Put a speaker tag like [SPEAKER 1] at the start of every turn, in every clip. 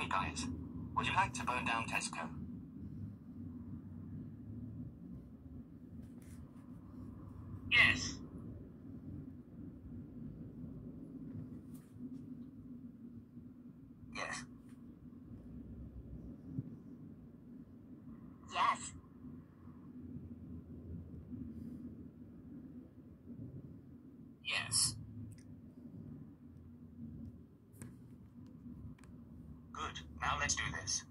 [SPEAKER 1] Hey guys, would you like to burn down Tesco?
[SPEAKER 2] Yes.
[SPEAKER 1] Yes.
[SPEAKER 3] Yes.
[SPEAKER 2] Yes.
[SPEAKER 1] Good. Now let's do this.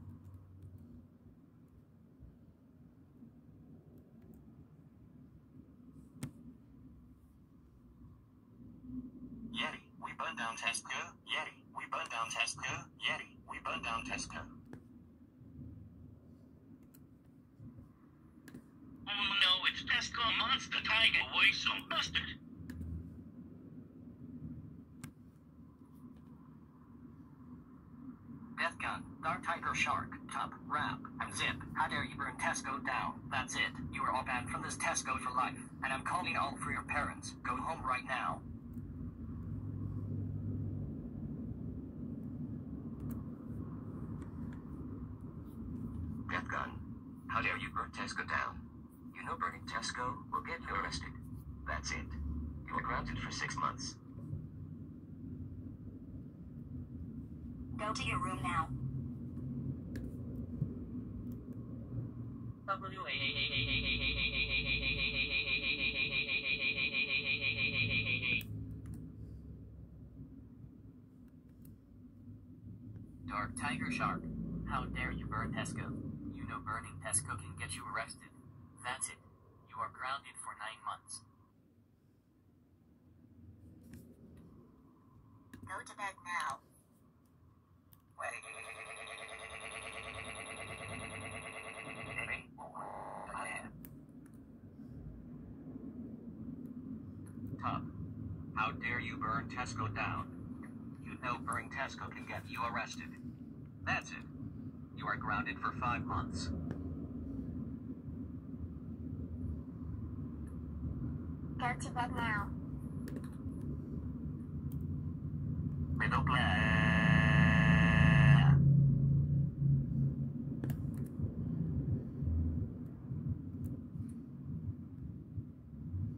[SPEAKER 1] Yeti, we burn down Tesco. Yeti, we burn down Tesco. Yeti, we burn down Tesco.
[SPEAKER 2] Oh no, it's Tesco Monster Tiger. Why so bastard?
[SPEAKER 1] Death Tiger Shark, Top, Rap, and Zip. How dare you burn Tesco down? That's it. You are all banned from this Tesco for life. And I'm calling all for your parents. Go home right now. Death Gun, how dare you burn Tesco down? You know burning Tesco will get you arrested. That's it. You are grounded for six months.
[SPEAKER 3] Go to your room now.
[SPEAKER 1] Dark Tiger Shark, how dare you burn Tesco? You know burning Tesco can get you arrested. That's it. You are grounded for nine months.
[SPEAKER 3] Go to bed now.
[SPEAKER 1] Top, how dare you burn Tesco down? You know burning Tesco can get you arrested. That's it. You are grounded for five months.
[SPEAKER 3] Go to bed now.
[SPEAKER 1] Middle.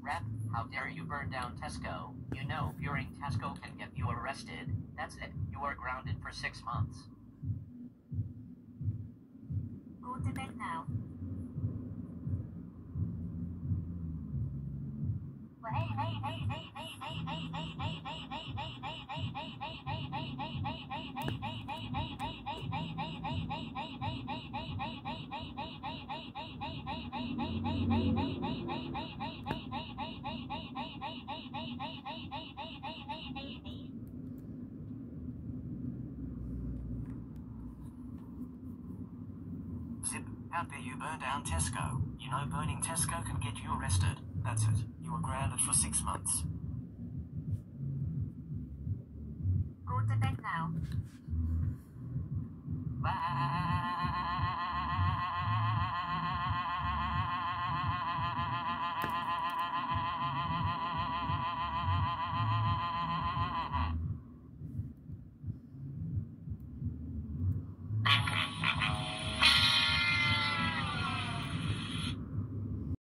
[SPEAKER 1] Rep, how dare you burn down Tesco? You know burning Tesco can get you arrested. That's it. You are grounded for six months.
[SPEAKER 3] Go to bed now.
[SPEAKER 1] How dare you burn down Tesco? You know burning Tesco can get you arrested. That's it. You are grounded for six months.
[SPEAKER 3] Go to bed now.